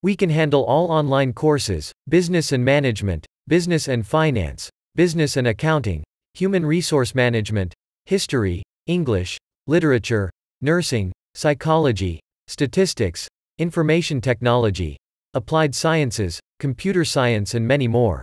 We can handle all online courses, business and management, business and finance, business and accounting, human resource management, history, English, literature, nursing, psychology, statistics, information technology, applied sciences, computer science and many more.